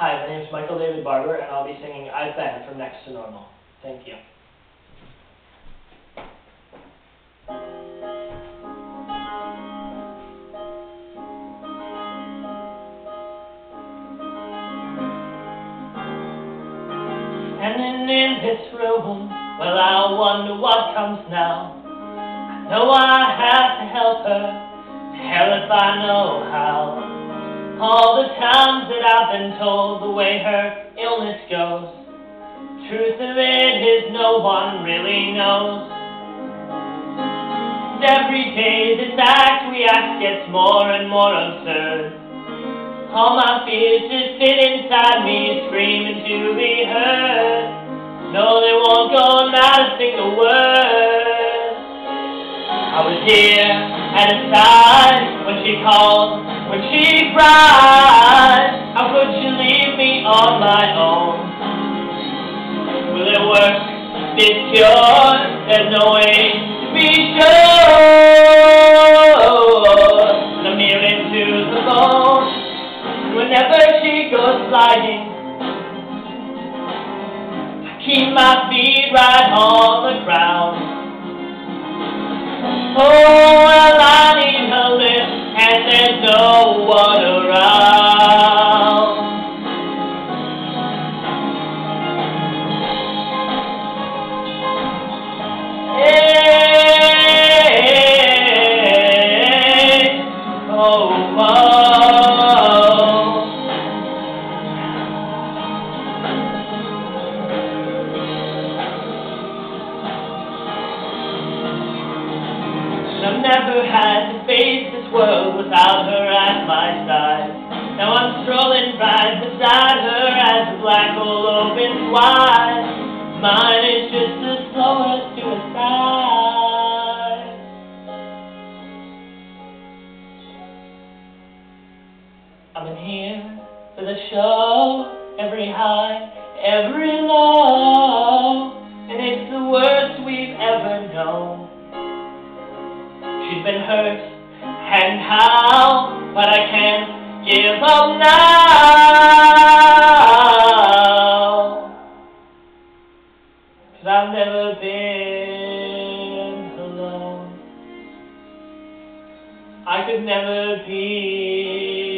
Hi, my name is Michael David Barbour, and I'll be singing I've Been from Next to Normal. Thank you. Standing in this room, well, I wonder what comes now. I know I have to help her, hell if I know how. All the times that I've been told the way her illness goes, truth of it is no one really knows. And every day this act we act gets more and more absurd. All my fears just sit inside me, screaming to be heard. No, they won't go, not a single word. I was here at his side when she called, when she cried. How could you leave me on my own? Will it work? This cure? There's no way to be sure. I'm near into the bone. Whenever she goes sliding, I keep my feet right on the ground. Oh, well, and there's no one around. Hey, oh, oh. I've never had to face world without her at my side. Now I'm strolling right beside her as the black hole opens wide. Mine is just the slowest suicide. I'm in here for the show, every high, every low, and it's the worst we've ever known. She's been hurt, and how, but I can't give up now. Cause I've never been alone. I could never be